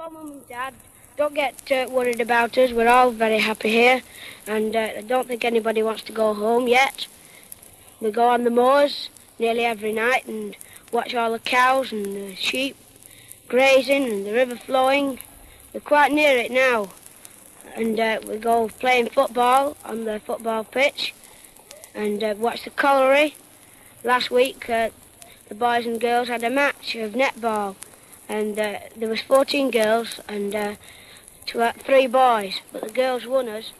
Hello, Mum and Dad. Don't get uh, worried about us. We're all very happy here, and uh, I don't think anybody wants to go home yet. We go on the moors nearly every night and watch all the cows and the sheep grazing and the river flowing. We're quite near it now, and uh, we go playing football on the football pitch and uh, watch the colliery. Last week, uh, the boys and girls had a match of netball, and uh, there was 14 girls and uh, two, three boys, but the girls won us